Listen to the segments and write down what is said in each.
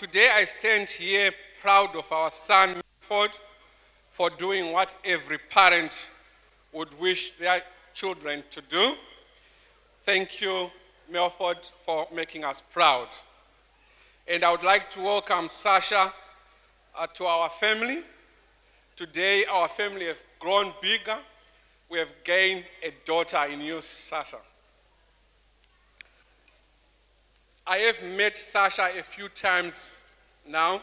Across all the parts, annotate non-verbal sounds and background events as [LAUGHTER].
Today I stand here proud of our son, Ford, for doing what every parent would wish their children to do. Thank you, Milford, for making us proud. And I would like to welcome Sasha uh, to our family. Today, our family has grown bigger. We have gained a daughter in you, Sasha. I have met Sasha a few times now,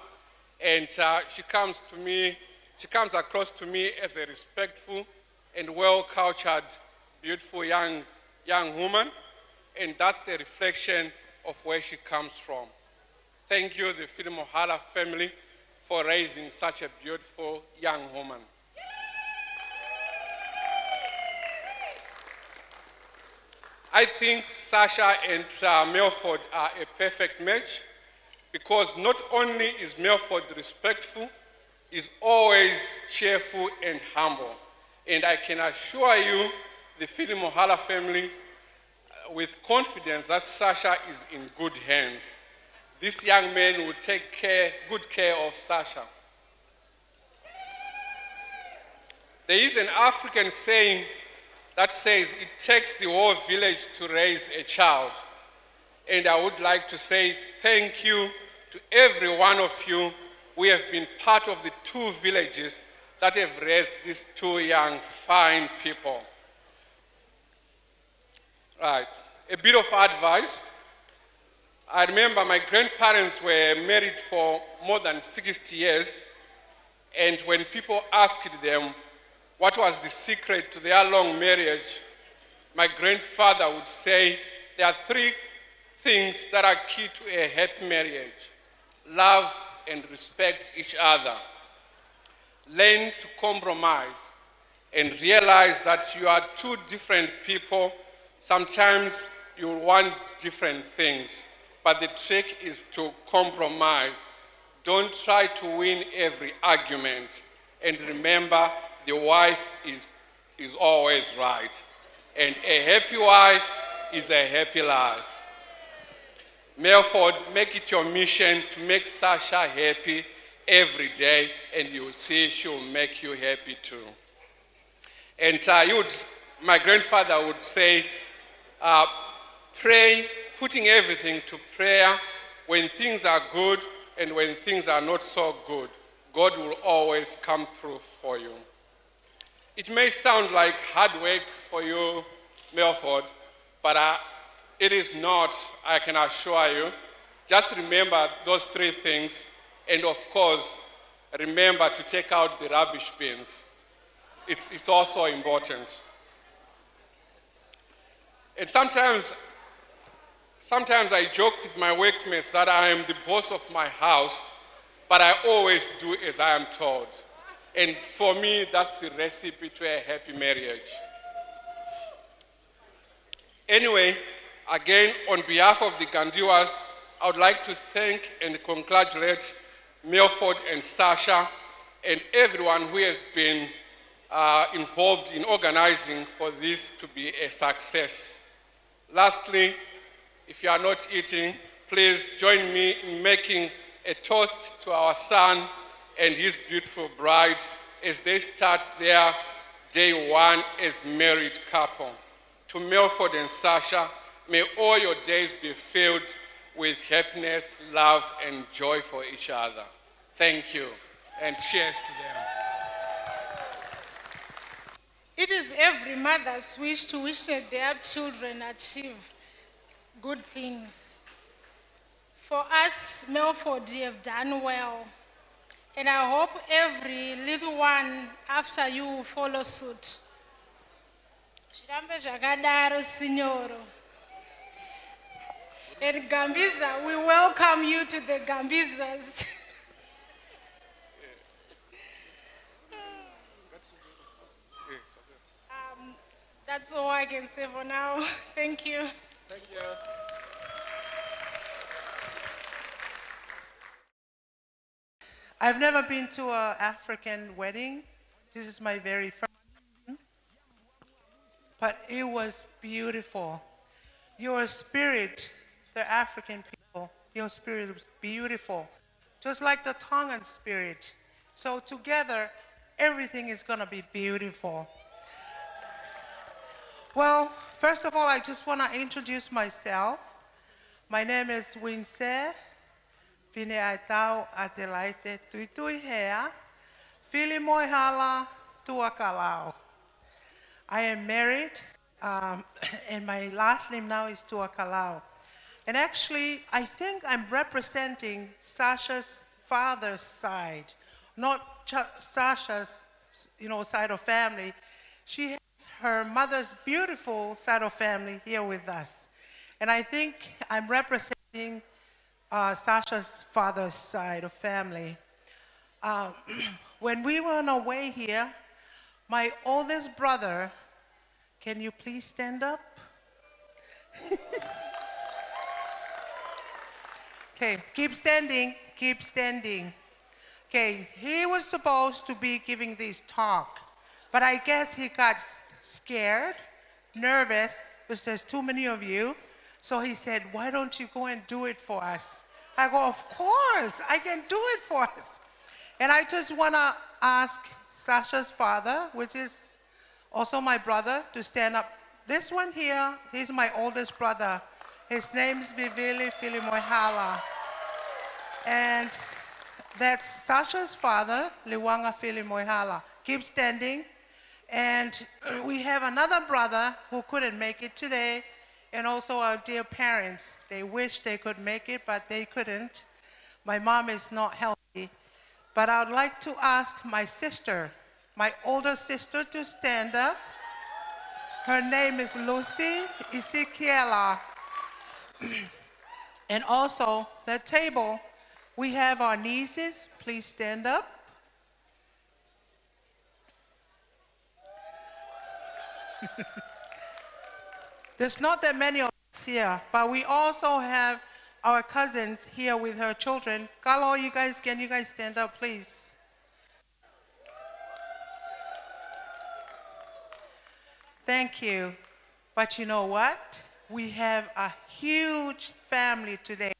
and uh, she comes to me, she comes across to me as a respectful and well-cultured, beautiful young, young woman, and that's a reflection of where she comes from. Thank you, the Filimohala family, for raising such a beautiful young woman. I think Sasha and uh, Milford are a perfect match because not only is Milford respectful, he's always cheerful and humble. And I can assure you, the Filimohala family, uh, with confidence that Sasha is in good hands. This young man will take care, good care of Sasha. There is an African saying that says it takes the whole village to raise a child. And I would like to say thank you to every one of you We have been part of the two villages that have raised these two young, fine people. Right. A bit of advice. I remember my grandparents were married for more than 60 years, and when people asked them what was the secret to their long marriage, my grandfather would say there are three things that are key to a happy marriage love and respect each other. Learn to compromise and realize that you are two different people. Sometimes you want different things, but the trick is to compromise. Don't try to win every argument. And remember, the wife is, is always right. And a happy wife is a happy life. Melford, make it your mission to make Sasha happy every day, and you'll see she'll make you happy too. And uh, would, my grandfather would say, uh, pray, putting everything to prayer when things are good and when things are not so good. God will always come through for you. It may sound like hard work for you, Melford, but uh, it is not, I can assure you. Just remember those three things, and of course, remember to take out the rubbish bins. It's, it's also important. And sometimes, sometimes I joke with my workmates that I am the boss of my house, but I always do as I am told. And for me, that's the recipe to a happy marriage. Anyway, again, on behalf of the Gandiwas, I would like to thank and congratulate Milford and Sasha and everyone who has been uh, involved in organizing for this to be a success. Lastly, if you are not eating, please join me in making a toast to our son and his beautiful bride as they start their day one as married couple. To Milford and Sasha, may all your days be filled with happiness, love, and joy for each other. Thank you, and cheers to them. It is every mother's wish to wish that their children achieve good things. For us, Milford, you have done well. And I hope every little one after you will follow suit. Zvirambe zvakadaro, signoro. And Gambiza, we welcome you to the Gambizas. [LAUGHS] um, that's all I can say for now. [LAUGHS] Thank you. Thank you. I've never been to an African wedding. This is my very first. one. But it was beautiful. Your spirit, the African people, your spirit was beautiful, just like the Tongan spirit. So together, everything is going to be beautiful. Well, first of all, I just want to introduce myself. My name is Winse Fine Aitau Adelaide Tuitui Hea, Fili Moihala Tuakalau. I am married, um, [COUGHS] and my last name now is Tuakalau. And actually, I think I'm representing Sasha's father's side, not Sasha's, you know, side of family. She has her mother's beautiful side of family here with us. And I think I'm representing uh, Sasha's father's side of family. Uh, [CLEARS THROAT] when we were on our way here, my oldest brother, can you please stand up? [LAUGHS] okay, keep standing, keep standing. Okay, he was supposed to be giving this talk, but I guess he got scared, nervous, because there's too many of you. So he said, Why don't you go and do it for us? I go, Of course, I can do it for us. And I just want to ask Sasha's father, which is also my brother, to stand up. This one here, he's my oldest brother. His name's Vivili Filimoihala. And that's Sasha's father, Liwanga Filimoihala. Keep standing. And we have another brother who couldn't make it today, and also our dear parents. They wish they could make it, but they couldn't. My mom is not healthy. But I would like to ask my sister, my older sister, to stand up. Her name is Lucy Isikiela. [CLEARS THROAT] and also, the table, we have our nieces. Please stand up. [LAUGHS] There's not that many of us here, but we also have our cousins here with her children. Carlo, you guys, can you guys stand up, please? Thank you. But you know what? We have a huge family today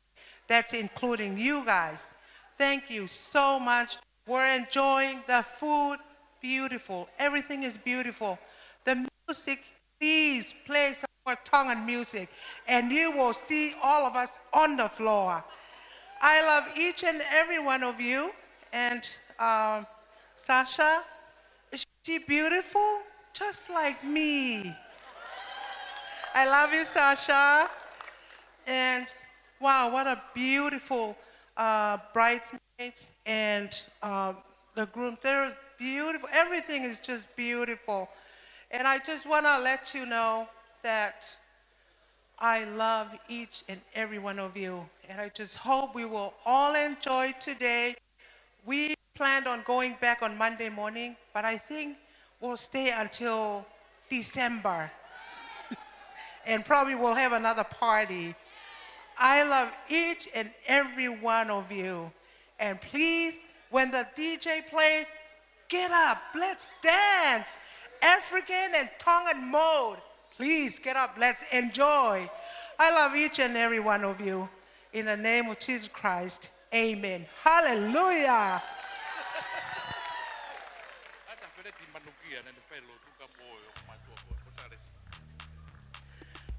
that's including you guys. Thank you so much. We're enjoying the food. Beautiful. Everything is beautiful. The music, please play some more and music, and you will see all of us on the floor. I love each and every one of you. And um, Sasha, is she beautiful? Just like me. I love you, Sasha. And wow, what a beautiful uh, bridesmaids and um, the groom. They're beautiful. Everything is just beautiful. And I just want to let you know that I love each and every one of you. And I just hope we will all enjoy today. We planned on going back on Monday morning, but I think we'll stay until December. [LAUGHS] and probably we'll have another party. I love each and every one of you. And please, when the DJ plays, get up, let's dance. African and Tongan mode. Please get up, let's enjoy. I love each and every one of you. In the name of Jesus Christ, amen. Hallelujah.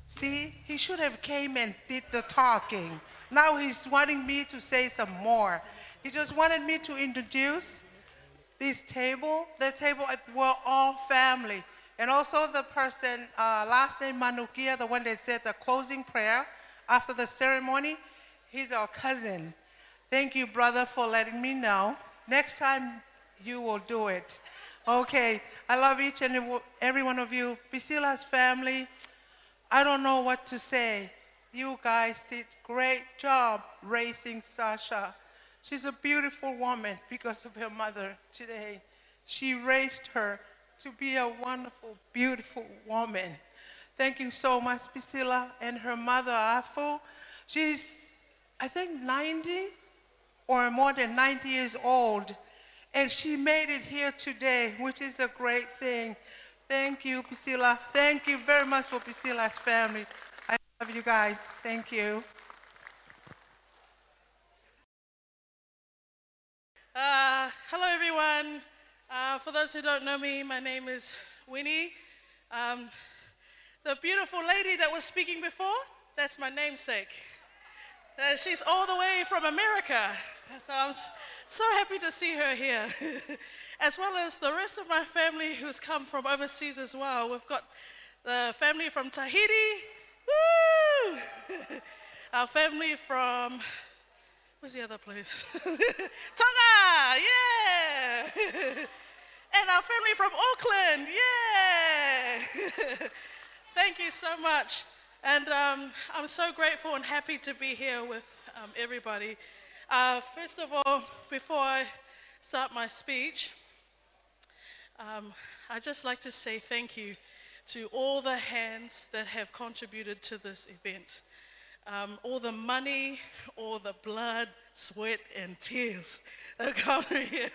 See, he should have came and did the talking. Now he's wanting me to say some more. He just wanted me to introduce this table. The table, we're all family. And also the person, uh, last name Manukia, the one that said the closing prayer after the ceremony, he's our cousin. Thank you, brother, for letting me know. Next time, you will do it. Okay, I love each and every one of you. Priscilla's family, I don't know what to say. You guys did great job raising Sasha. She's a beautiful woman because of her mother today. She raised her to be a wonderful, beautiful woman. Thank you so much, Priscilla and her mother, Afu. She's, I think, 90 or more than 90 years old, and she made it here today, which is a great thing. Thank you, Priscilla. Thank you very much for Priscilla's family. I love you guys. Thank you. Uh, hello, everyone. Uh, for those who don't know me, my name is Winnie. Um, the beautiful lady that was speaking before, that's my namesake. Uh, she's all the way from America. So I'm so happy to see her here. [LAUGHS] as well as the rest of my family who's come from overseas as well. We've got the family from Tahiti. Woo! [LAUGHS] Our family from Where's the other place? [LAUGHS] Tonga, yeah. [LAUGHS] and our family from Auckland, yeah. [LAUGHS] Thank you so much. And um, I'm so grateful and happy to be here with um, everybody. Uh, first of all, before I start my speech, um, I'd just like to say thank you to all the hands that have contributed to this event um, all the money, all the blood, sweat, and tears that come [LAUGHS] here.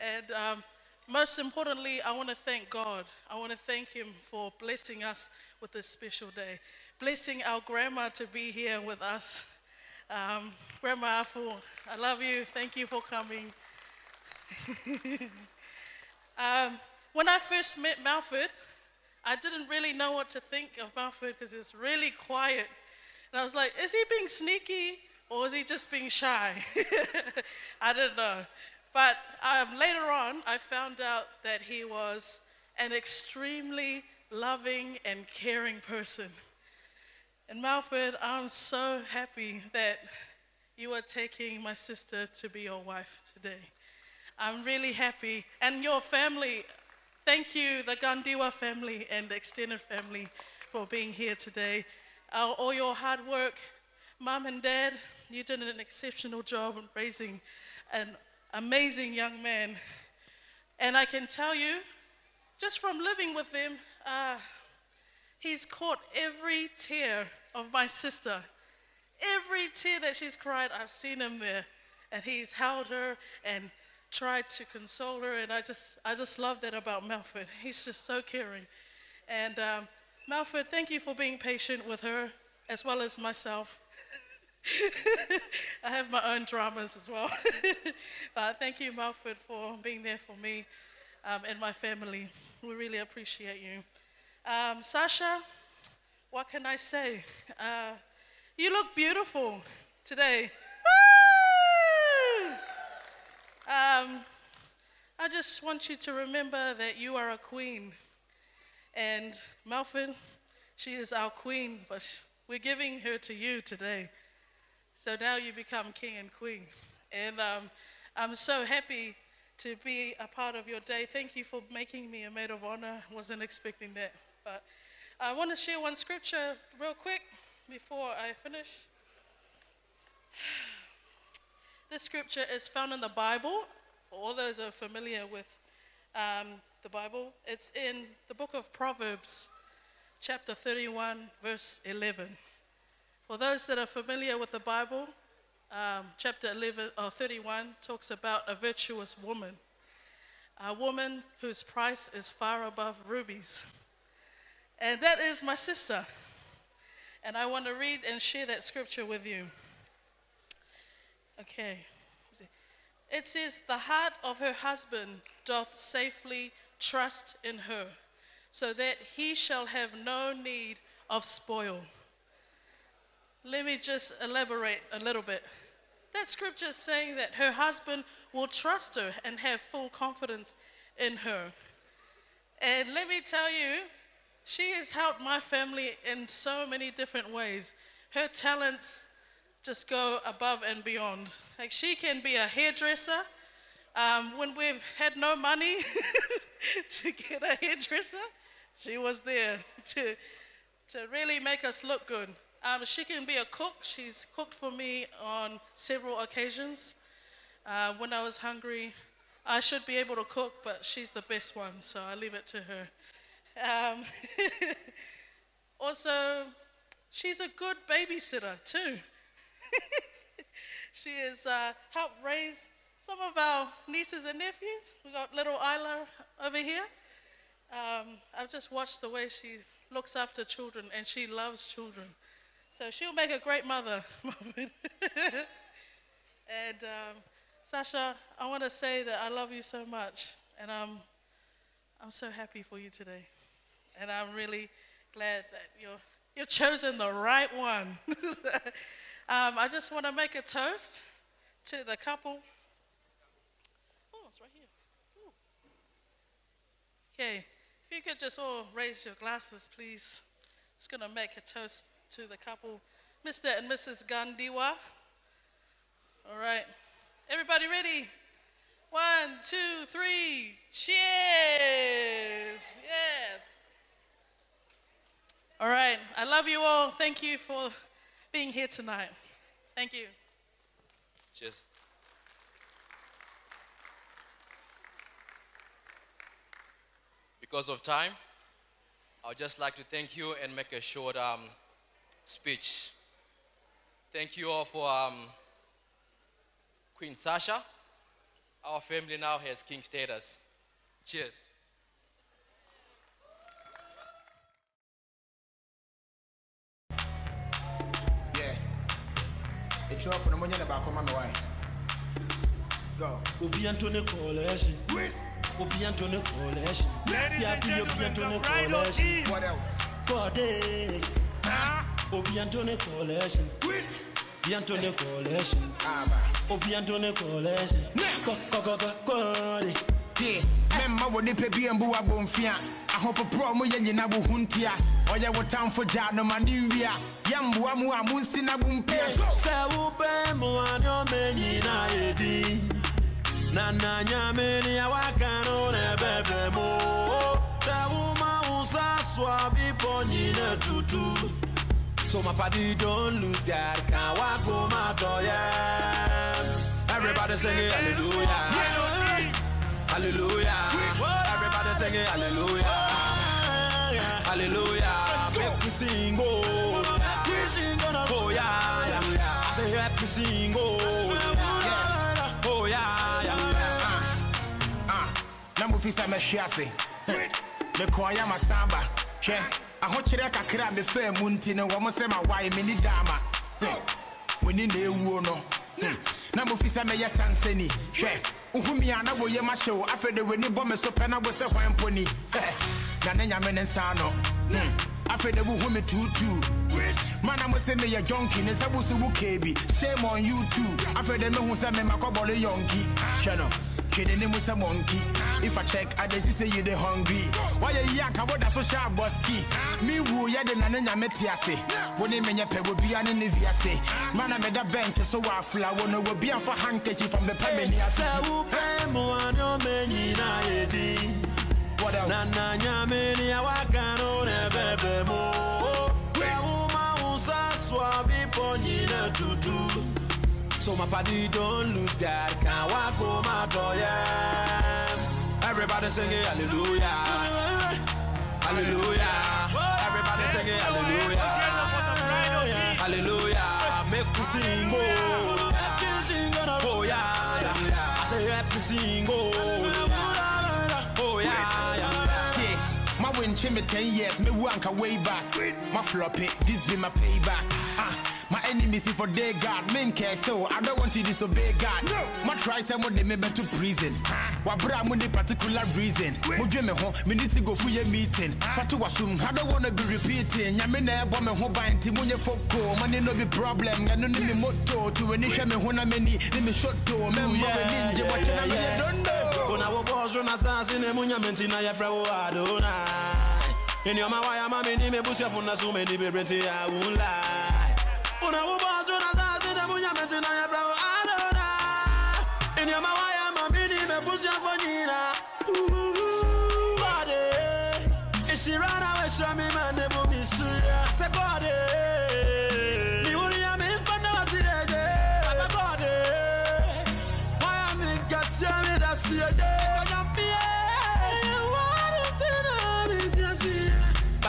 and um, most importantly, I want to thank God. I want to thank Him for blessing us with this special day, blessing our grandma to be here with us. Um, grandma Afu, I love you. Thank you for coming. [LAUGHS] um, when I first met Melford, I didn't really know what to think of Melford because it's really quiet and I was like, is he being sneaky or is he just being shy? [LAUGHS] I don't know. But um, later on, I found out that he was an extremely loving and caring person. And Malford, I'm so happy that you are taking my sister to be your wife today. I'm really happy. And your family, thank you, the Gandiwa family and the extended family, for being here today all your hard work. Mom and dad, you did an exceptional job in raising an amazing young man. And I can tell you, just from living with them, uh, he's caught every tear of my sister. Every tear that she's cried, I've seen him there. And he's held her and tried to console her. And I just, I just love that about Melford. He's just so caring. And um, Malford, thank you for being patient with her as well as myself. [LAUGHS] I have my own dramas as well. [LAUGHS] but thank you, Malford, for being there for me um, and my family. We really appreciate you. Um, Sasha, what can I say? Uh, you look beautiful today. Um, I just want you to remember that you are a queen. And Melvin, she is our queen, but we're giving her to you today. So now you become king and queen. And um, I'm so happy to be a part of your day. Thank you for making me a maid of honor. Wasn't expecting that. But I want to share one scripture real quick before I finish. This scripture is found in the Bible. For all those are familiar with um, the Bible. It's in the book of Proverbs, chapter 31, verse 11. For those that are familiar with the Bible, um, chapter 11 or 31 talks about a virtuous woman, a woman whose price is far above rubies. And that is my sister. And I want to read and share that scripture with you. Okay. It says, The heart of her husband doth safely trust in her, so that he shall have no need of spoil. Let me just elaborate a little bit. That scripture is saying that her husband will trust her and have full confidence in her. And let me tell you, she has helped my family in so many different ways. Her talents just go above and beyond. Like she can be a hairdresser, um, when we've had no money [LAUGHS] to get a hairdresser, she was there to, to really make us look good. Um, she can be a cook. She's cooked for me on several occasions. Uh, when I was hungry, I should be able to cook, but she's the best one, so I leave it to her. Um, [LAUGHS] also, she's a good babysitter too. [LAUGHS] she has uh, helped raise some of our nieces and nephews. We got little Isla over here. Um, I've just watched the way she looks after children, and she loves children. So she'll make a great mother. [LAUGHS] and um, Sasha, I want to say that I love you so much, and I'm, I'm so happy for you today. And I'm really glad that you're, you're chosen the right one. [LAUGHS] um, I just want to make a toast to the couple. Oh, it's right here. Ooh. Okay, if you could just all raise your glasses, please. Just going to make a toast to the couple, Mr. and Mrs. Gandiwa. All right. Everybody ready? One, two, three. Cheers. Yes. All right. I love you all. Thank you for being here tonight. Thank you. Cheers. Because of time, I would just like to thank you and make a short um, speech. Thank you all for um, Queen Sasha. Our family now has king status. Cheers. Yeah. It's off for the money about come on my way. Go. Obi Antone Coalition. Obi Antone Coalition. Ladies Yeah, and Obi gentlemen, Antone the bride of Coalition. Eve. What else? Body. Obi Antone Coalition. Obi Antone Coalition. Aba. Obi Antone Coalition. Go go go go go. Yeah. Memma wo nipa bi mbu abomfia. Ahopopo mo ye nyina bo huntia. Oye wo tamfo ja no ma nimwia. Yamboa mu a munsi na bumpe. Sɛ wopɛ mmoa ne ɔmɛ nyinaa yɛdi tutu. So my party don't lose God can walk on my door everybody sing it hallelujah. Hallelujah. Everybody sing it hallelujah. Hallelujah. Make we sing oh. Oh yeah. Yeah I say we sing oh Na mo fi sa me hwe ase. Me ko ya masamba. Hwe. Ahokyere kakra me fa mu nti no wo mo se ma wai me ni dama. Woni na ewuo no. Na mo fi sa me ye sansani. Hwe. Uhumi ana wo ye ma hyew bɔ me so na wo poni. Na ne nyame ne nsa no. Wo hu me tutu. Mana mo se me ye junkie ne su bu kebi. Shame on you too. Afede me hu se me makɔbɔle yonki. Hwɛ no. Hwede ne mu sɛ monkey. If I check, I just say you the hungry. Why you yank about that social boski? Me woo ya de nane nyame te ase. Wo ne menye pe wo bia ne ne viase. Mana me da bench so fla wo no wo bia for handkerchief from the pemeni ase. sɛ wopɛ mmoa ne ɔmɛ nyinaa yɛdi What else? na na nyame ne a waka no na ɛbɛbrɛ mu sɛ woma wo sa so so my party don't lose God. Can walk on my door yeah. Everybody sing it hallelujah. Hallelujah. Everybody sing it hallelujah. Hallelujah. Make we sing oh. Oh yeah yeah I say make we sing oh. Oh yeah my win me 10 years, me wanka way back. My flop it, this be my payback. Enemies if for day God, men care so I don't want to disobey God. No, my try some of them me to prison. Ah, wa bra mo ni particular reason. Mo me ho, me need to go for your meeting. Fatu wasum, I don't wanna be repeating. Nya me na ebo me ho ban ti mo nye foko. Money no be problem, nga no ni me moto. To any hwe me ho na me ni, ni me shot to. Me mo we ninja, what you na me don't know. Una wo boss run assassin e munya menti na ya fra wo adona. In your mawaya mami ni me busia funa so many be brenti I won't lie.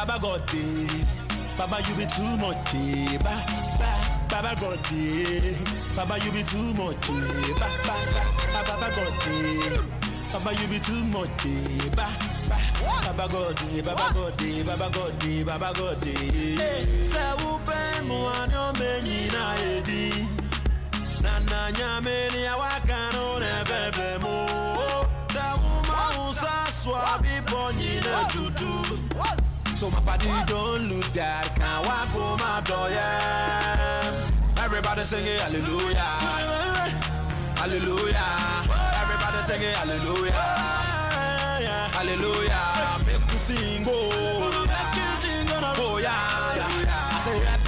Baba? Baba God Baba you be too much, eh, ba ba. Baba God day, Baba you be too much, eh, ba ba ba. Baba God eh. Baba you be too much, eh, ba ba. Baba God day, Baba God Baba God day, Baba God day. Say who pay mo anyo me nyina edi. Nana nyameni awakano ne bebe mo. Da woman usa swabi ponyi na tutu. So my body don't lose God, can't walk home my door, yeah. Everybody singing hallelujah, hallelujah. Everybody singing hallelujah, hallelujah. Make me sing, oh, oh, oh yeah, yeah. I say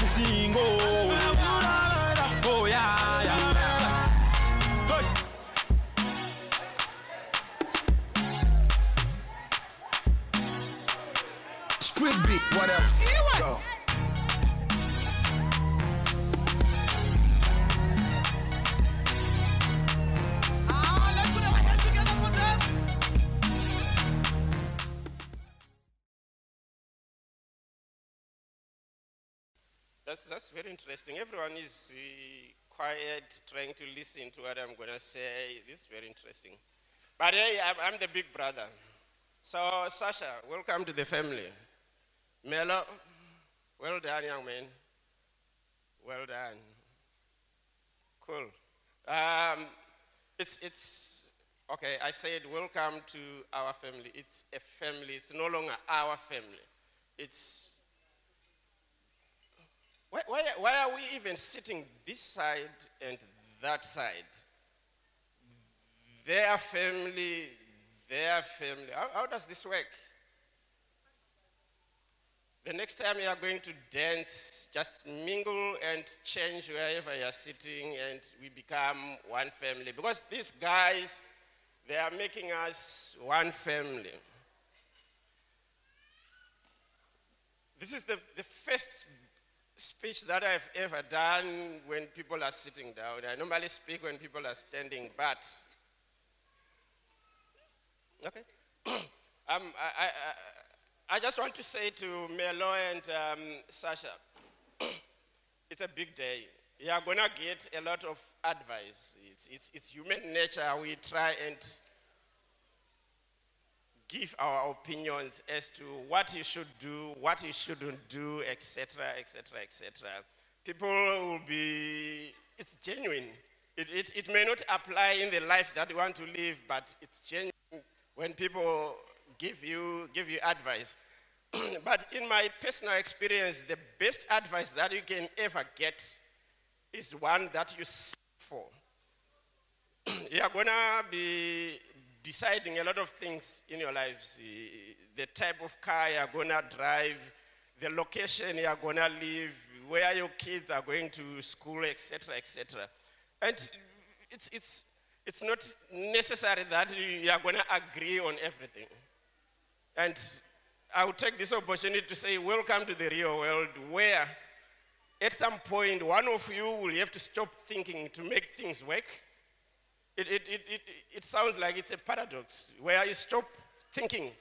That's, that's very interesting. Everyone is uh, quiet, trying to listen to what I'm going to say. This is very interesting. But hey, I'm, I'm the big brother. So, Sasha, welcome to the family. Melo, well done, young man. Well done. Cool. Um, it's, it's, okay, I said welcome to our family. It's a family, it's no longer our family. It's why, why, why are we even sitting this side and that side? Their family, their family. How, how does this work? The next time you are going to dance, just mingle and change wherever you are sitting, and we become one family. Because these guys, they are making us one family. This is the, the first speech that I've ever done when people are sitting down. I normally speak when people are standing, but okay. [CLEARS THROAT] um, I, I, I, just want to say to Melo and um, Sasha, [CLEARS THROAT] it's a big day. You are gonna get a lot of advice. It's, it's, it's human nature. We try and give our opinions as to what you should do, what you shouldn't do, etc., etc., etc. People will be, it's genuine. It, it, it may not apply in the life that you want to live, but it's genuine when people give you, give you advice. [CLEARS THROAT] but in my personal experience, the best advice that you can ever get is one that you seek for. You're gonna be deciding a lot of things in your lives. eh, The type of car you're gonna drive, the location you're gonna live, where your kids are going to school, etc., etc. And it's, it's, it's not necessary that you are gonna agree on everything. And I will take this opportunity to say, welcome to the real world where at some point one of you will have to stop thinking to make things work. It, it, it, it, it sounds like it's a paradox where you stop thinking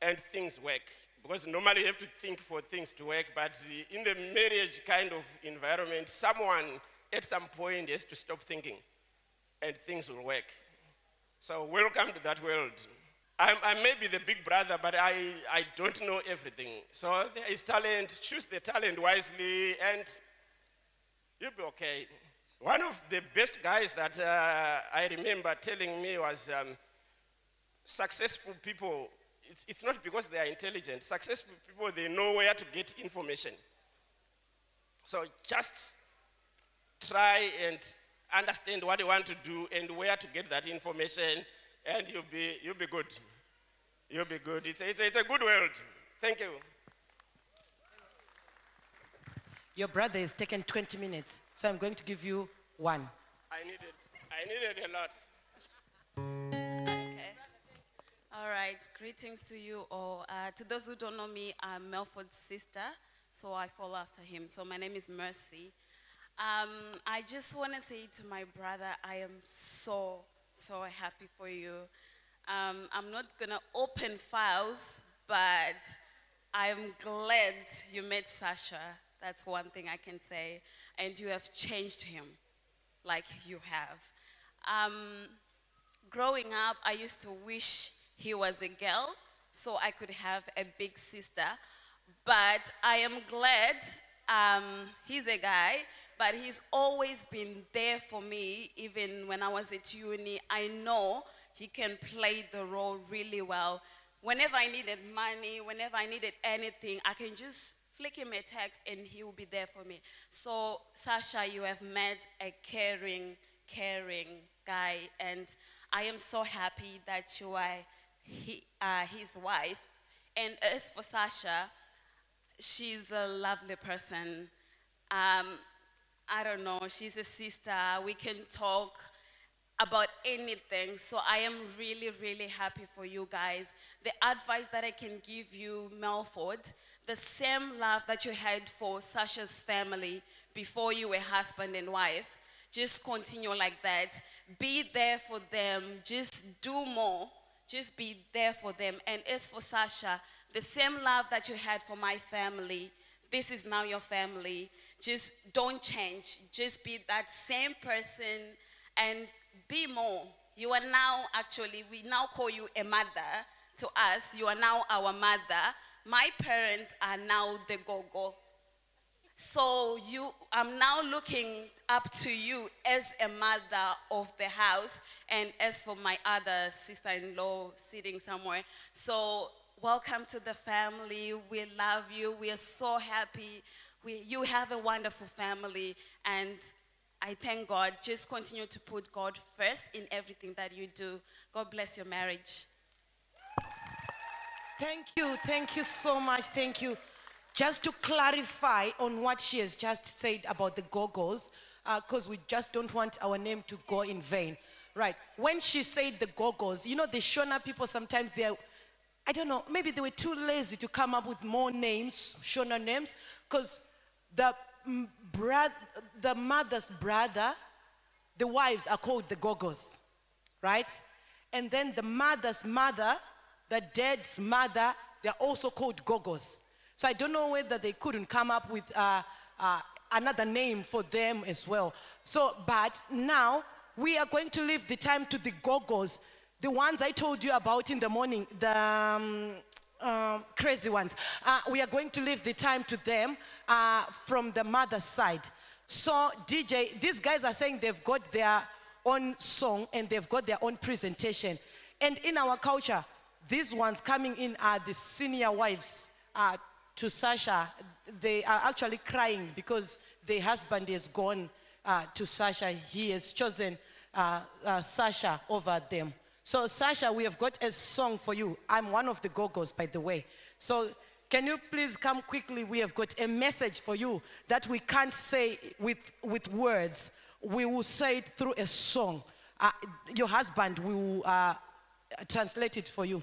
and things work. Because normally you have to think for things to work, but in the marriage kind of environment, someone at some point has to stop thinking and things will work. So, welcome to that world. I'm, I may be the big brother, but I, I don't know everything. So, there is talent. Choose the talent wisely, and you'll be okay. One of the best guys that uh, I remember telling me was um, successful people, it's, it's not because they are intelligent. Successful people, they know where to get information. So just try and understand what you want to do and where to get that information, and you'll be, you'll be good. You'll be good. It's a, it's a, it's a good world. Thank you. Your brother has taken 20 minutes, so I'm going to give you one. I needed, I needed a lot. Okay. All right. Greetings to you all. Uh, to those who don't know me, I'm Melford's sister, so I follow after him. So my name is Mercy. Um, I just want to say to my brother, I am so, so happy for you. Um, I'm not going to open files, but I'm glad you met Sasha. That's one thing I can say. And you have changed him like you have. Um, growing up, I used to wish he was a girl so I could have a big sister. But I am glad um, he's a guy but he's always been there for me, even when I was at uni. I know he can play the role really well. Whenever I needed money, whenever I needed anything, I can just flick him a text and he will be there for me. So, Sasha, you have met a caring, caring guy, and I am so happy that you are he, uh, his wife. And as for Sasha, she's a lovely person. Um, I don't know, she's a sister. We can talk about anything. So I am really, really happy for you guys. The advice that I can give you, Melford, the same love that you had for Sasha's family before you were husband and wife, just continue like that. Be there for them. Just do more. Just be there for them. And as for Sasha, the same love that you had for my family, this is now your family. Just don't change. Just be that same person and be more. You are now actually, we now call you a mother to us. You are now our mother. My parents are now the go-go. So you, I'm now looking up to you as a mother of the house and as for my other sister-in-law sitting somewhere. So welcome to the family. We love you. We are so happy. We, you have a wonderful family and I thank God. Just continue to put God first in everything that you do. God bless your marriage. Thank you. Thank you so much. Thank you. Just to clarify on what she has just said about the goggles, uh, because we just don't want our name to go in vain. Right. When she said the goggles, you know, the Shona people sometimes they're, I don't know, maybe they were too lazy to come up with more names, Shona names, because the, the mother's brother, the wives are called the goggles, right? And then the mother's mother, the dead's mother, they're also called gogos. So I don't know whether they couldn't come up with uh, uh, another name for them as well. So, but now we are going to leave the time to the gogos, the ones I told you about in the morning, the um, um, crazy ones. Uh, we are going to leave the time to them uh, from the mother's side. So, DJ, these guys are saying they've got their own song and they've got their own presentation. And in our culture, these ones coming in are the senior wives uh, to Sasha. They are actually crying because their husband has gone uh, to Sasha. He has chosen uh, uh, Sasha over them. So, Sasha, we have got a song for you. I'm one of the gogos, by the way. So, can you please come quickly? We have got a message for you that we can't say with, with words. We will say it through a song. Uh, your husband will uh, translate it for you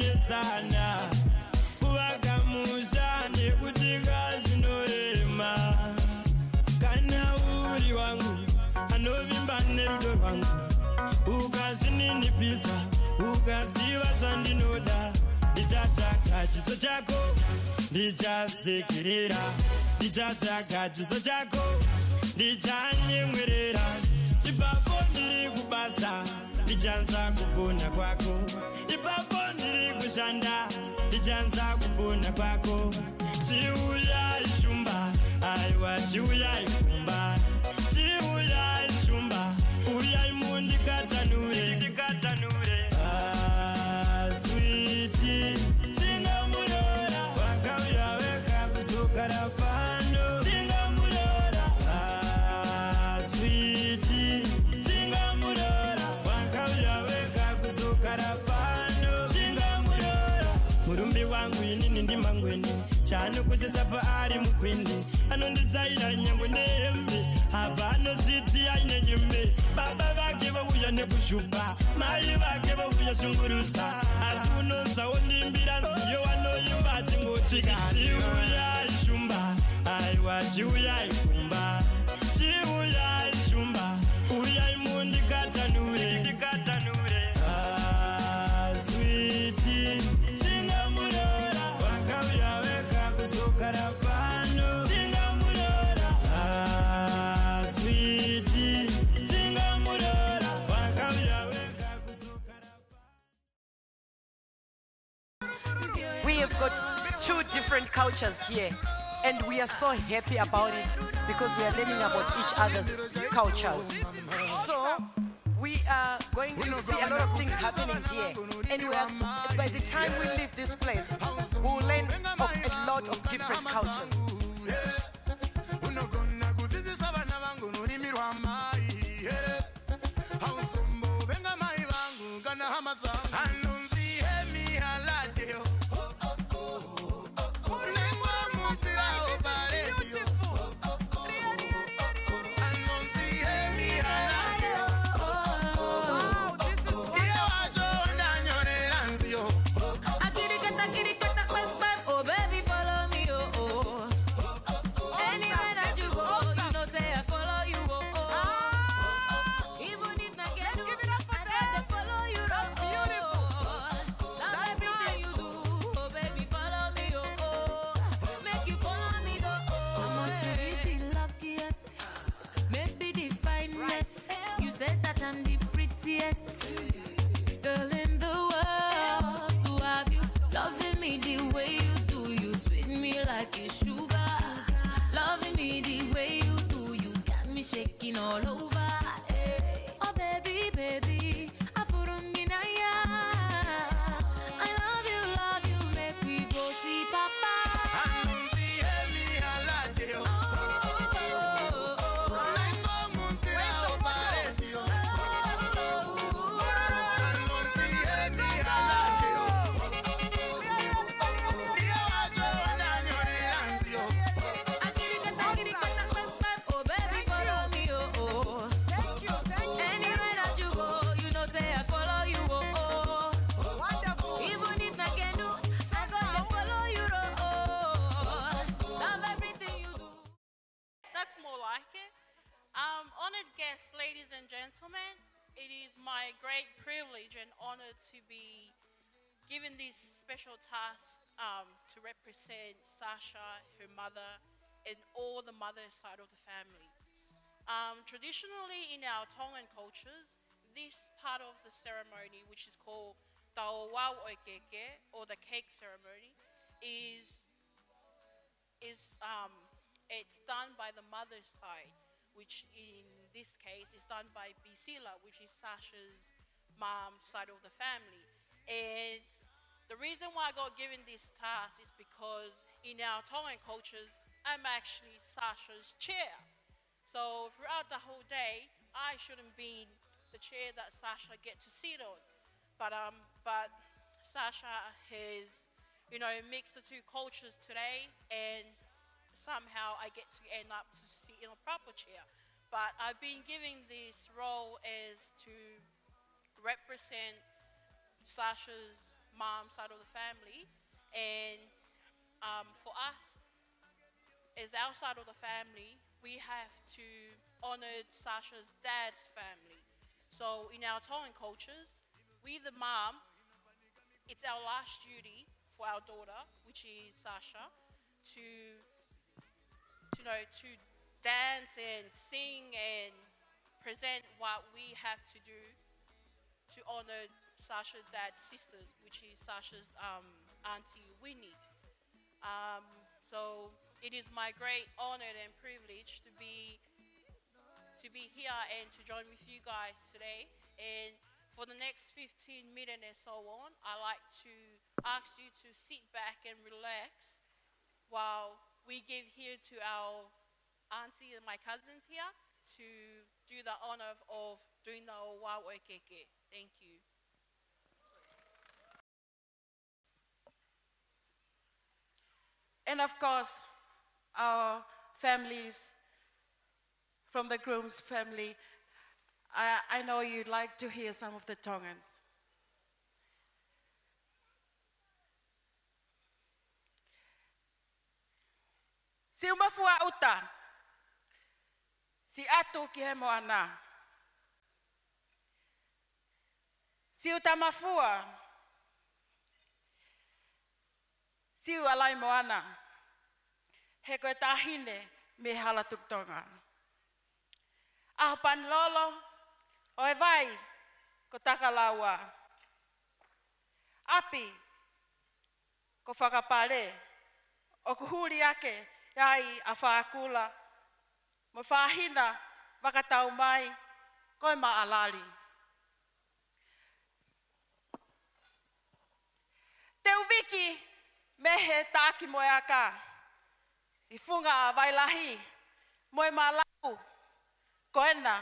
sandikunetsana kuvaka musha nekutika zvinorema kana uri wangu anovimba nerudo rwangu. Ukazvininipisa ukaziva zvandinoda. Ndichatsvaga chiso chako ndichasekerera ndichatsvaga chiso chako ndichanyemwerera. Ipapo ndiri kubasa ndichanza kufuna kwako. Ipapo ndiri kushanda ndichanza kufuna kwako. Chiuyai shumba aiwa chiuyai kumba chiuyai shumba uyai mundikatanure chaanokushesa paari mukwindi. Anondishaira nyangwe nehembe. Apa anosviti aine nyembe. Baba vake vauya nekushupa mai vake vauya shungurusa asi unonzawo ndimbira nziyo wanoimba achingoti chiuyai shumba. Aiwa chiuyai kumba cultures here. And we are so happy about it because we are learning about each other's cultures. So we are going to see a lot of things happening here. And are, by the time we leave this place, we'll learn of a lot of different cultures. Gentlemen, it is my great privilege and honor to be given this special task um, to represent Sasha, her mother, and all the mother side of the family. Um, traditionally, in our Tongan cultures, this part of the ceremony, which is called Tawawau Oikeke, or the cake ceremony, is is um, it's done by the mother's side, which in this case is done by Bisila, which is Sasha's mom's side of the family. And the reason why I got given this task is because in our Tongan cultures, I'm actually Sasha's chair. So throughout the whole day, I shouldn't be the chair that Sasha get to sit on. But um, but Sasha has, you know, mixed the two cultures today, and somehow I get to end up to sit in a proper chair. But I've been given this role as to represent Sasha's mom side of the family, and um, for us, as our side of the family, we have to honor Sasha's dad's family. So in our Tongan cultures, we the mom, it's our last duty for our daughter, which is Sasha, to to know to dance and sing and present what we have to do to honor Sasha's dad's sisters, which is Sasha's um, auntie Winnie. Um, so it is my great honor and privilege to be to be here and to join with you guys today. And for the next 15 minutes and so on, I like to ask you to sit back and relax while we give here to our auntie and my cousins here to do the honor of, doing the Wa Keke. Thank you. And of course, our families from the groom's family, I, I know you'd like to hear some of the Tongans. Si umafua uta, si atu ki he moana. Si utamafua. si alai moana, he koe tahine me hala tuktonga. Ahopan lolo, oe vai, ko takalaua. Api, ko whakapare, o kuhuri ake, iai a whaakula, ma whahina, wakatau mai, koe maalali. Te uviki, mehe tāki moe aka, si funga a wailahi, moe malau, koena,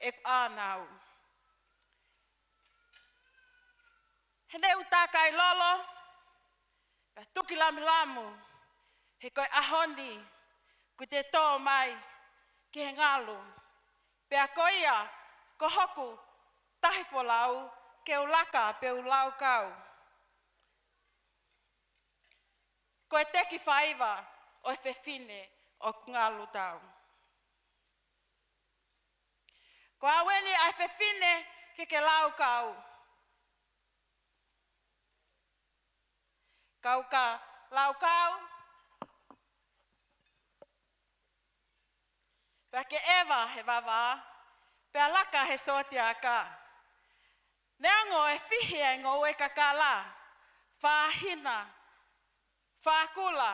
e ānau. Hene utaka i lolo, tuki lamu lamu, he koe ahoni, ku te tō mai, ki he ngālu. Pea koia, ko hoku, tahi lau, ke ulaka pe ulau kau. Koe teki whaiva, o e whewhine, o ngalu tau. Ko aweni a whewhine, ke ke lau kau. Kau ka lau kau. Pea ke ewa he wawa, pea laka he sotia ka. Neango e fihi e ngō e kakala, whāhina, whākula,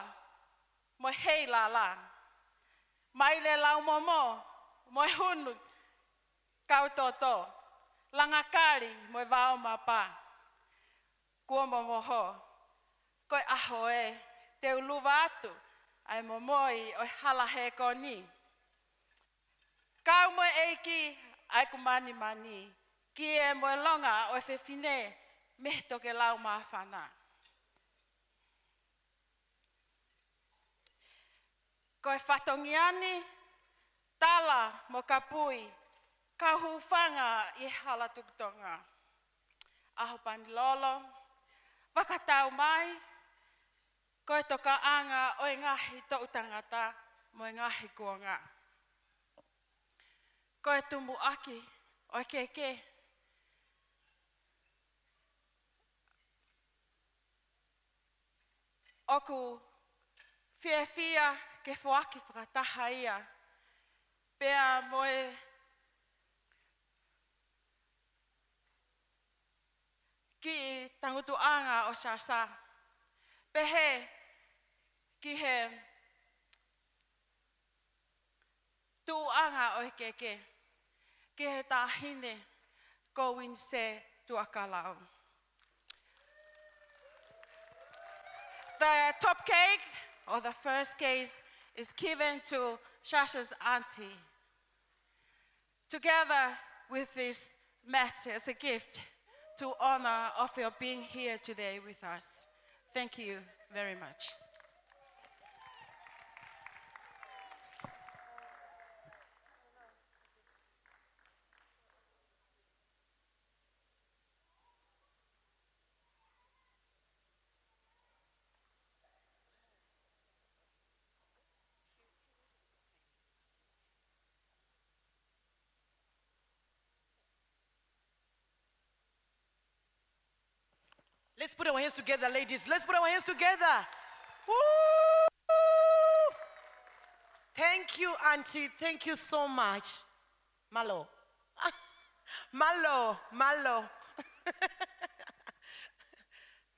mo hei la la. Mai le lau momo, mo hunu, kau toto, langakari, mo vao mapa. Kua momoho, koe aho e, te uluwa atu, ai momoi o hala he koni. Kau mo eiki, ai ku mani mani, ki e mo longa o e whewhine, me toke lau maa whana. Koe whatongiani, tala mo kapui, ka hufanga i hala tukutonga. Aho pani lolo, wakatau mai, koe toka anga o e ngahi to utangata mo e ngahi kuonga. Ko e tumu aki o e ke. Oku fia fia ke whoaki whakataha ia. Pea moe ki tangutu anga o sasa. Pehe ki he win se. The top cake, or the first case, is given to Shasha's auntie. Together with this mat as a gift to honor of your being here today with us. Thank you very much. Let's put our hands together, ladies. Let's put our hands together. Woo! Thank you, Auntie. Thank you so much. Malo. [LAUGHS] Malo, Malo. [LAUGHS]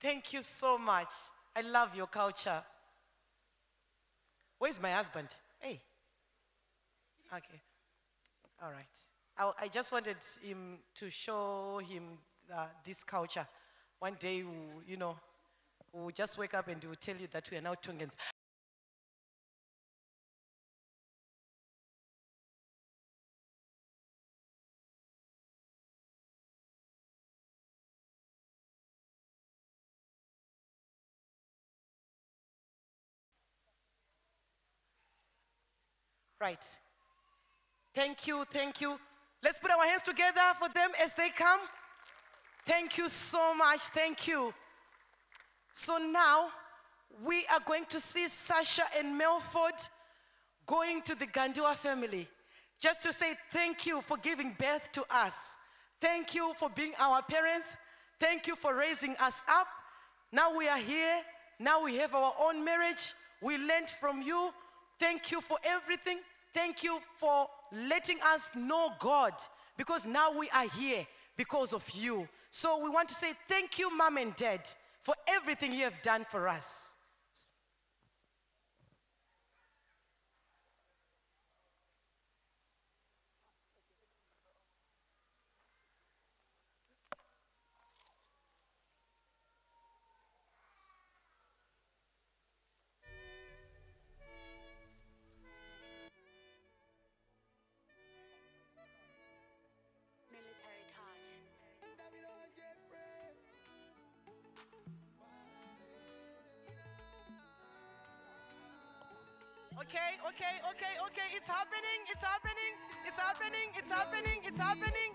Thank you so much. I love your culture. Where's my husband? Hey. Okay. All right. I, I just wanted him to show him uh, this culture. One day, we'll, you know, we'll just wake up and we'll tell you that we are now Tongans. Right. Thank you, thank you. Let's put our hands together for them as they come. Thank you so much. Thank you. So now we are going to see Sasha and Melford going to the Gandiwa family just to say thank you for giving birth to us. Thank you for being our parents. Thank you for raising us up. Now we are here. Now we have our own marriage. We learned from you. Thank you for everything. Thank you for letting us know God because now we are here because of you. So we want to say thank you, mom and dad, for everything you have done for us. Okay, okay, okay. It's happening, it's happening, it's happening, it's happening, it's happening.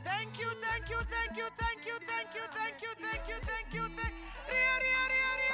Thank you, thank you, thank you, thank you, thank you, thank you, thank you, thank you, thank ria, ria, ria, ria, ria,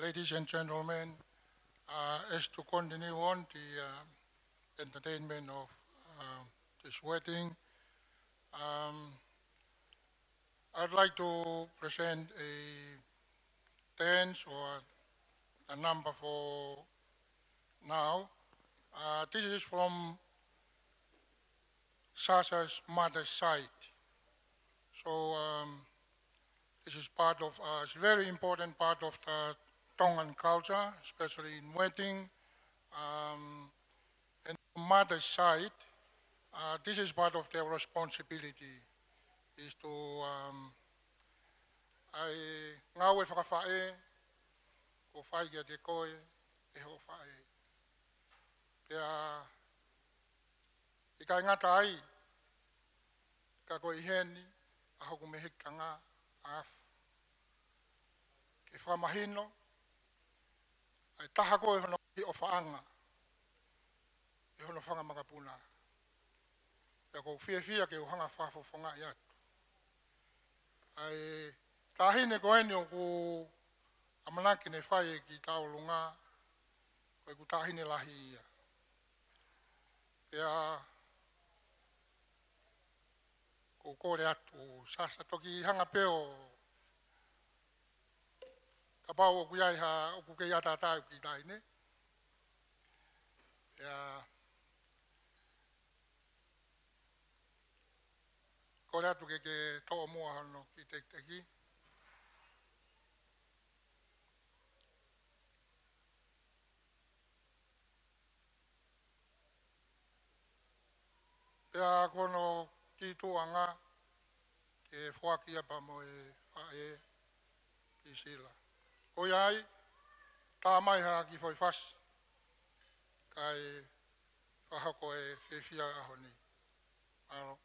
Ladies and gentlemen, uh, as to continue on the uh, entertainment of uh, this wedding, um, I'd like to present a dance or a number for now. Uh, this is from Sasha's mother's side. So um, this is part of, uh, it's very important part of the Tongan culture, especially in wedding. Um, and mother's side, uh, this is part of their responsibility, is to um, ai ngawe whakawhae, ko whaigia te koe, e They whae. Pea, i kai iheni, ai, ka koe i heni, a hoku tanga, af. Ke ai taha ko hono ki o whaanga, e hono whanga makapuna puna. E ko fia ke uhanga whafo whanga i atu. Ai tahi ne ko eni o ko amanaki ne whai e ki tau lunga, ko e ku tahi ne lahi ia. E a ko kore atu, sasa toki hanga peo, ka pau o kuiai ha o kuke ia tā tāu ki tāi ne. Ia... Ko rea tuke ke tō o mua hano ki teki teki. Pea kono ki tuanga ke fuakia pa moe fae ki sila o iai tā mai ha ki foi fas kai whahako e whewhia aho ni. Ano.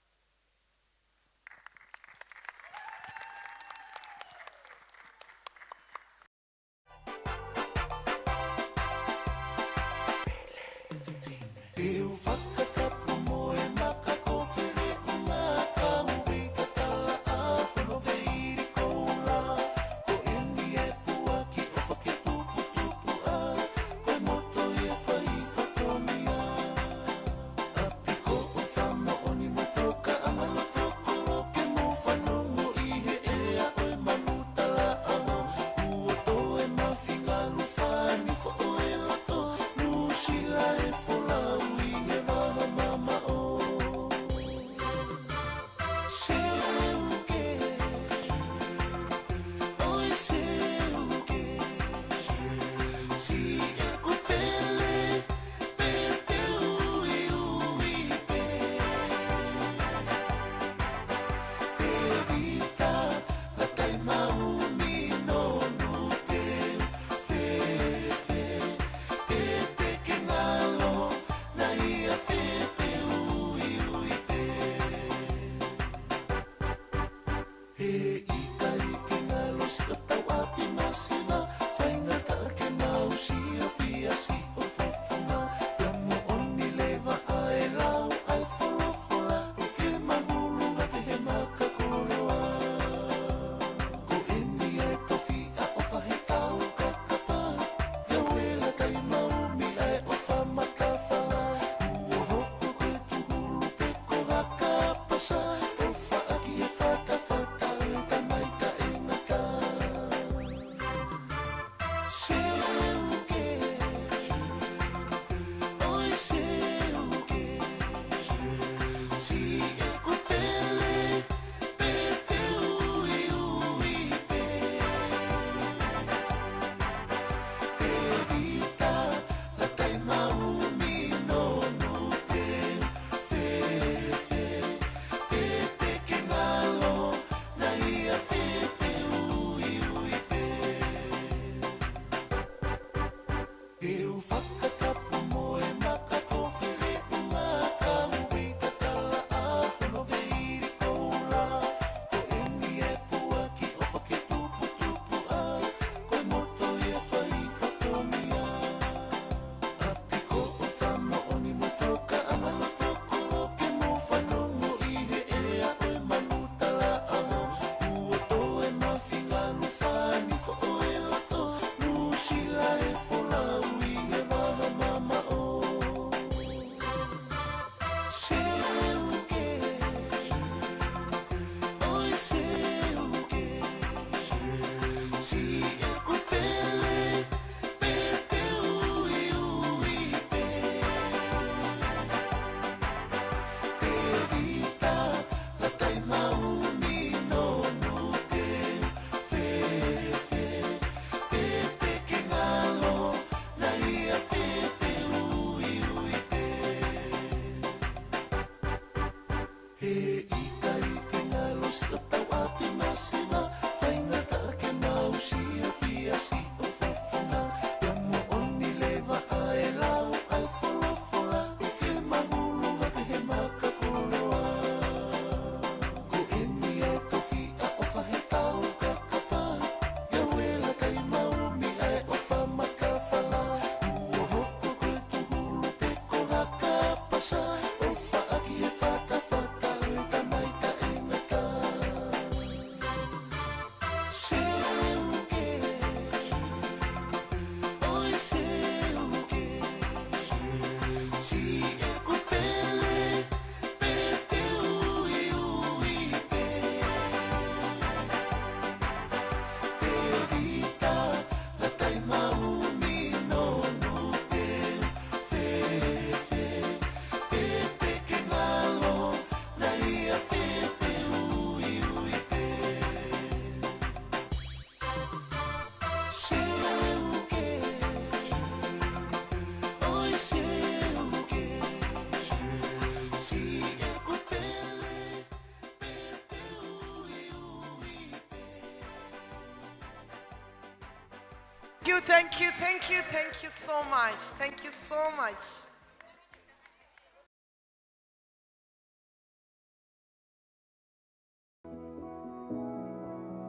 You, thank you, thank you, thank you so much. Thank you so much.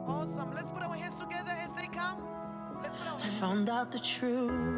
Awesome. Let's put our hands together as they come. I found out the truth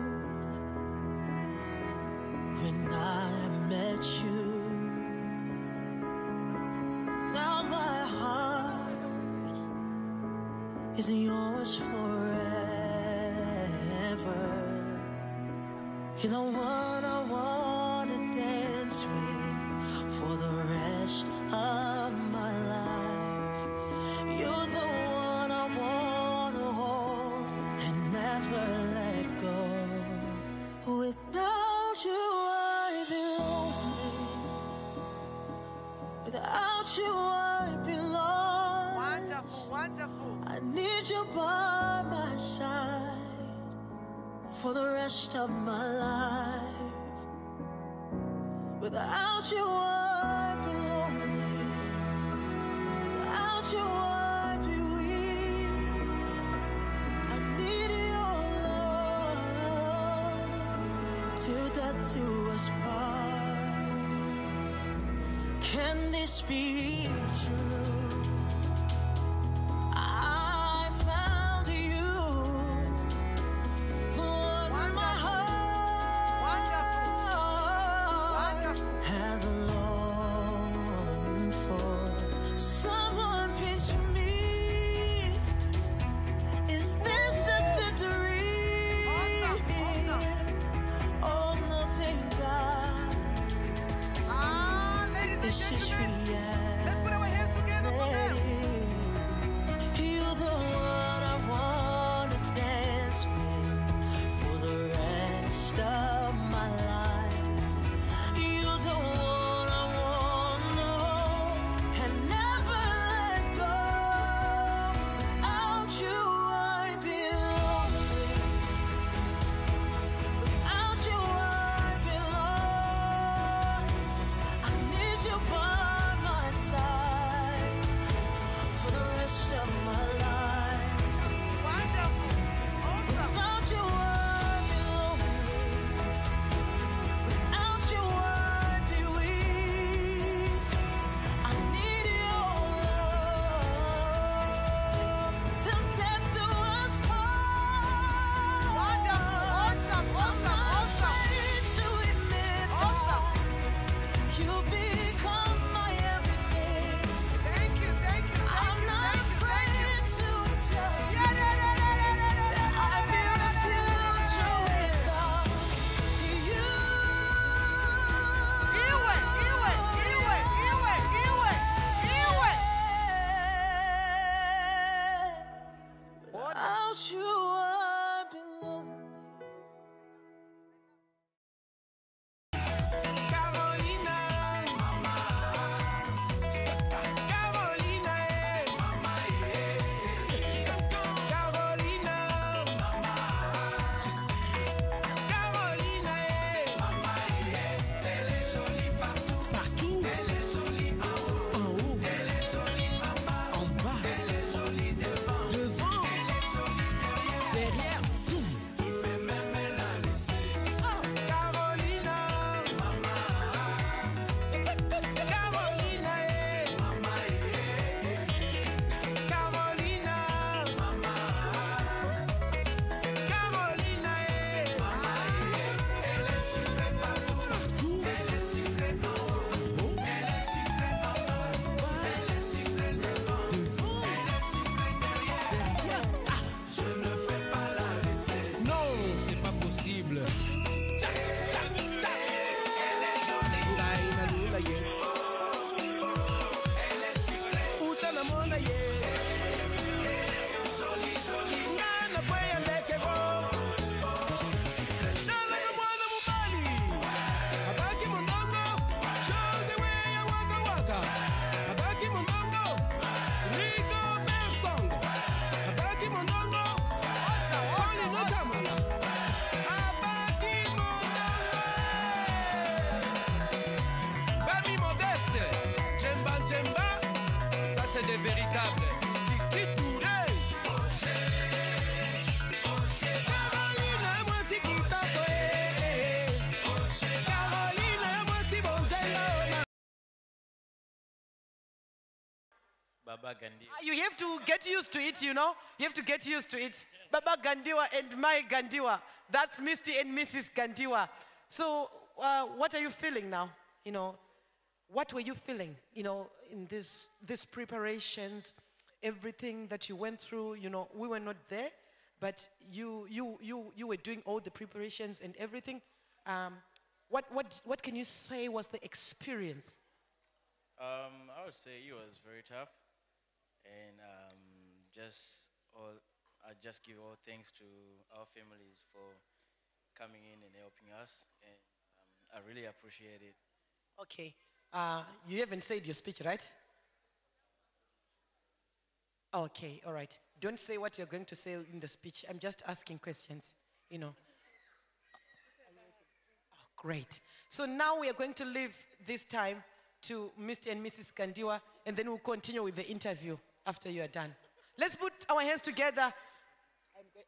rest of my life. Without you, I'd be lonely. Without you, I'd be weak. I need your love till death do us part. Can this be true? without you. To get used to it, you know. You have to get used to it. Baba Gandiwa and Mai Gandiwa. That's Misty and Mrs. Gandiwa. So, uh, what are you feeling now? You know, what were you feeling? You know, in this these preparations, everything that you went through. You know, we were not there, but you you you you were doing all the preparations and everything. Um, what what what can you say was the experience? Um, I would say it was very tough, and um, just all I just give all thanks to our families for coming in and helping us, and um, I really appreciate it. Okay. Uh, you haven't said your speech, right? Okay, all right. Don't say what you're going to say in the speech. I'm just asking questions, you know. Oh, great. So now we are going to leave this time to Mr. and Mrs. Gandiwa, and then we'll continue with the interview after you are done. Let's put our hands together.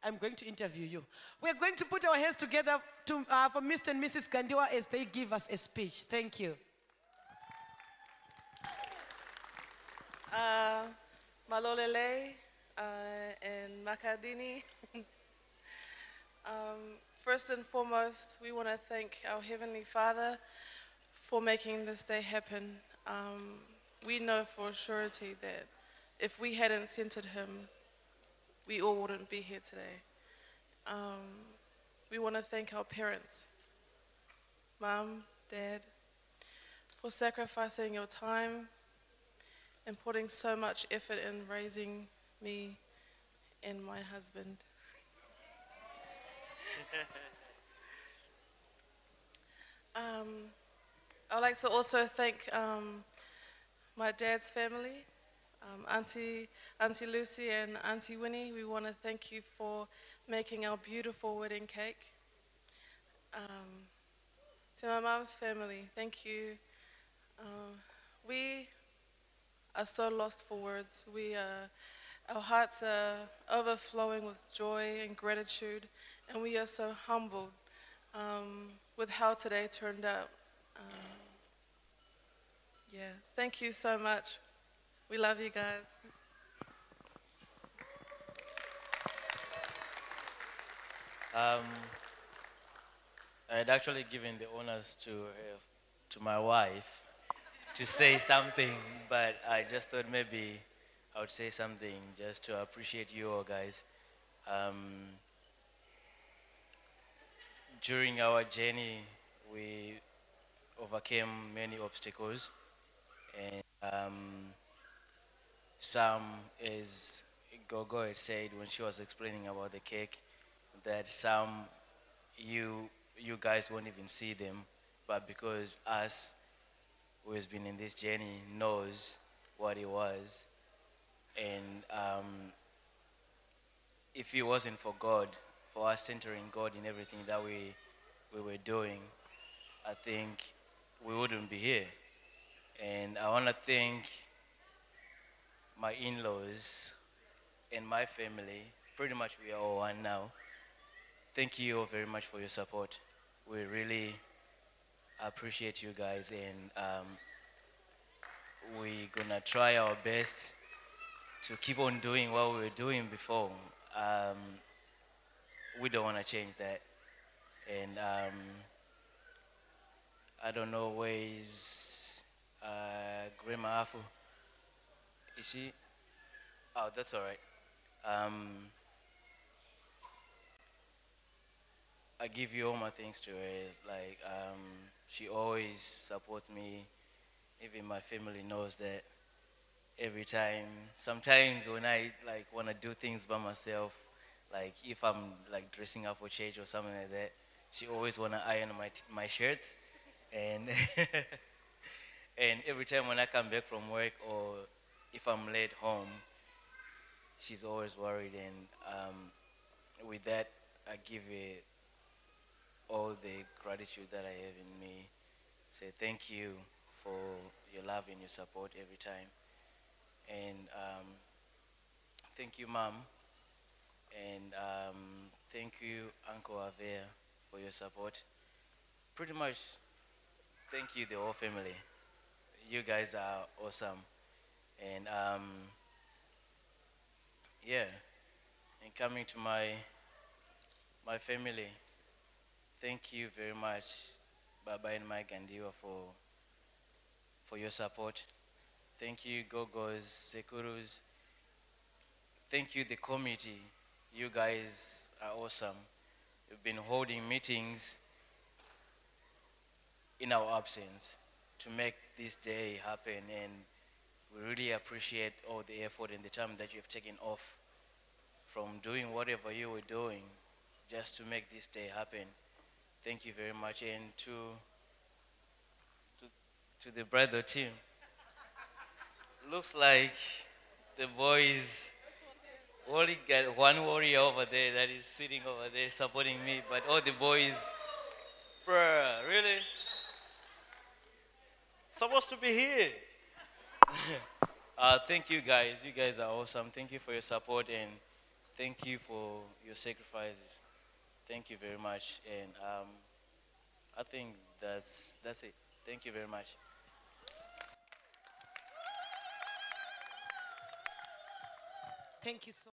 I'm going to interview you. We're going to put our hands together to, uh, for Mr. and Mrs. Gandiwa as they give us a speech. Thank you. Uh, Malolele uh, and Makadini. [LAUGHS] um, first and foremost, we want to thank our Heavenly Father for making this day happen. Um, we know for surety that if we hadn't centered Him, we all wouldn't be here today. Um, we want to thank our parents, Mom, Dad, for sacrificing your time and putting so much effort in raising me and my husband. [LAUGHS] Um, I'd like to also thank um, my dad's family, um, Auntie, Auntie Lucy and Auntie Winnie. We want to thank you for making our beautiful wedding cake. Um, to my mom's family, thank you. Um, we are so lost for words. We are, our hearts are overflowing with joy and gratitude, and we are so humbled um, with how today turned out. Um, yeah, thank you so much. We love you guys. Um, I had actually given the honors to her, to my wife to say something, but I just thought maybe I would say something just to appreciate you all guys. Um, during our journey, we overcame many obstacles, and um, some, as Gogo had said when she was explaining about the cake, that some you you guys won't even see them, but because us who has been in this journey knows what it was, and um, if it wasn't for God, for us centering God in everything that we we were doing, I think we wouldn't be here. And I want to thank my in-laws and my family. Pretty much we are all one now. Thank you all very much for your support. We really appreciate you guys, and um, we're gonna try our best to keep on doing what we were doing before. Um, we don't want to change that, and um, I don't know where is uh, Grandma Afu. Is she? Oh, that's all right. Um, I give you all my thanks to her. Like, um, she always supports me. Even my family knows that every time. Sometimes when I like want to do things by myself, like if I'm like dressing up for church or something like that, she always want to iron my my shirts, and [LAUGHS] and every time when I come back from work or if I'm late home, she's always worried. And um, with that, I give it all the gratitude that I have in me. Say thank you for your love and your support every time. And um, thank you, Mom. And um, thank you, Uncle Avea, for your support. Pretty much, thank you, the whole family. You guys are awesome. And um, yeah, and coming to my my family, thank you very much, Baba and Mai Gandiwa for for your support. Thank you, Gogos, Sekurus. Thank you, the committee. You guys are awesome. You've been holding meetings in our absence to make this day happen, and we really appreciate all the effort and the time that you've taken off from doing whatever you were doing just to make this day happen. Thank you very much, and to to, to the brother team. Looks like the boys only got one warrior over there that is sitting over there supporting me, but all the boys, bruh, really? Supposed to be here. Uh, thank you guys. You guys are awesome. Thank you for your support and thank you for your sacrifices. Thank you very much. And um, I think that's that's it. Thank you very much. Thank you so